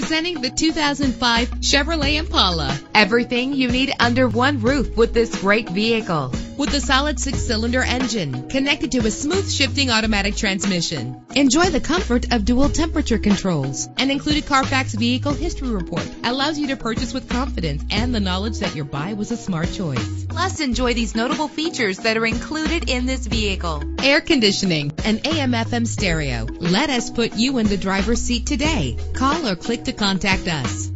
Presenting the 2005 Chevrolet Impala. Everything you need under one roof with this great vehicle. With a solid six cylinder engine connected to a smooth shifting automatic transmission. Enjoy the comfort of dual temperature controls. An included Carfax vehicle history report allows you to purchase with confidence and the knowledge that your buy was a smart choice. Plus, enjoy these notable features that are included in this vehicle. Air conditioning, an AM FM stereo. Let us put you in the driver's seat today. Call or click to contact us.